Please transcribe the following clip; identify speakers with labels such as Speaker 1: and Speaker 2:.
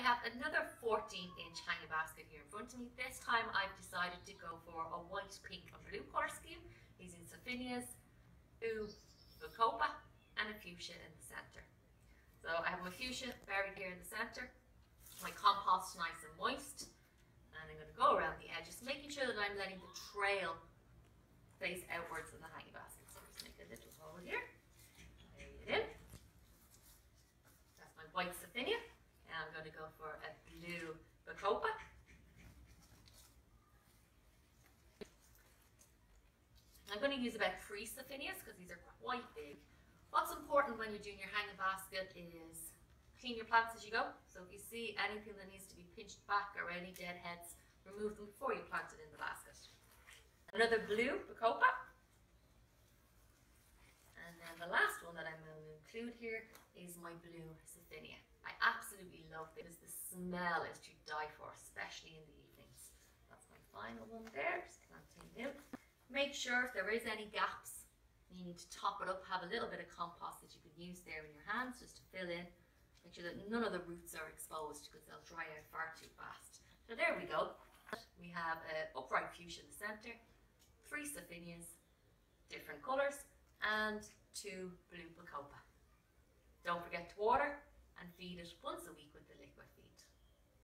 Speaker 1: have another 14 inch hanging basket here in front of me. This time I've decided to go for a white, pink and blue colour scheme using Surfinias, blue, Bacopa and a fuchsia in the centre. So I have my fuchsia buried here in the centre, my compost nice and moist and I'm going to go around the edges making sure that I'm letting the trail face outwards in the hanging basket. So just make a little hole here, bury it in. That's my white Surfinia. Going to go for a blue Bacopa. I'm going to use about three Surfinias because these are quite big. What's important when you're doing your hanging basket is clean your plants as you go. So if you see anything that needs to be pinched back or any dead heads, remove them before you plant it in the basket. Another blue Bacopa. And then the last one that I'm going to include here is my blue Surfinia. I absolutely love this. The smell is to die for, especially in the evenings. That's my final one there, just planting new. Make sure if there is any gaps, you need to top it up, have a little bit of compost that you can use there in your hands just to fill in. Make sure that none of the roots are exposed because they'll dry out far too fast. So there we go. We have an upright fuchsia in the centre, three Surfinias, different colours, and two blue Bacopa. Don't forget to water and feed it once a week